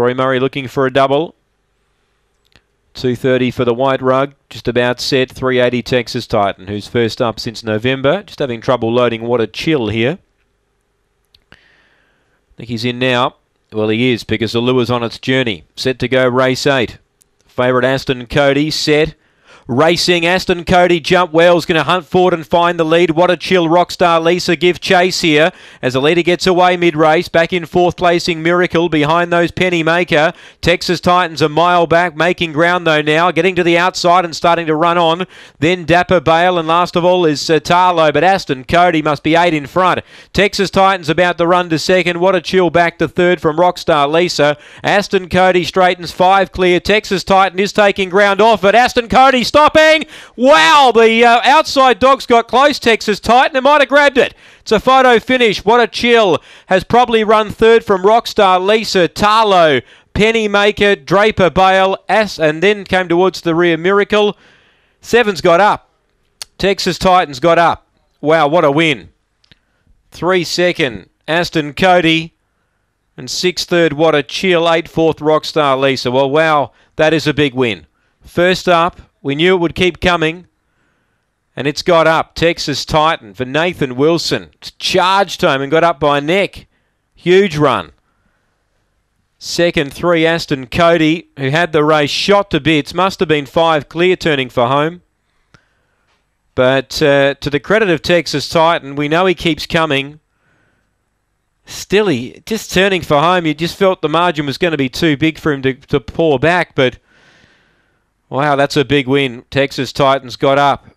Troy Murray looking for a double. 230 for the white rug, just about set. 380 Texas Titan, who's first up since November. Just having trouble loading. What a chill here. I think he's in now. Well, he is because the lure's on its journey. Set to go race eight. Favourite Aston Cody set. Racing Aston Cody jump well is going to hunt forward and find the lead. What a chill Rockstar Lisa give chase here as the leader gets away mid race. Back in fourth placing Miracle behind those Penny Maker. Texas Titans a mile back making ground though now getting to the outside and starting to run on. Then Dapper Bale and last of all is uh, Tarlo but Aston Cody must be eight in front. Texas Titans about to run to second. What a chill back to third from Rockstar Lisa. Aston Cody straightens five clear. Texas Titan is taking ground off it. Aston Cody stops stopping. Wow, the uh, outside dogs got close. Texas Titan. It might have grabbed it. It's a photo finish. What a chill. Has probably run third from Rockstar Lisa, Tarlo, Pennymaker, Dapper, Bale, Ass, and then came towards the rear Miracle. Seven's got up. Texas Titans got up. Wow, what a win. Three second, Aston Cody. And six third, what a chill. Eight fourth, Rockstar Lisa. Well, wow, that is a big win. First up, we knew it would keep coming. And it's got up. Texas Titan for Nathan Wilson. Charged home and got up by neck. Huge run. Second, three, Aston Cody, who had the race shot to bits. Must have been five clear turning for home. But uh, to the credit of Texas Titan, we know he keeps coming. Still, he just turning for home. You just felt the margin was going to be too big for him to, to pour back. But Wow, that's a big win. Texas Titans got up.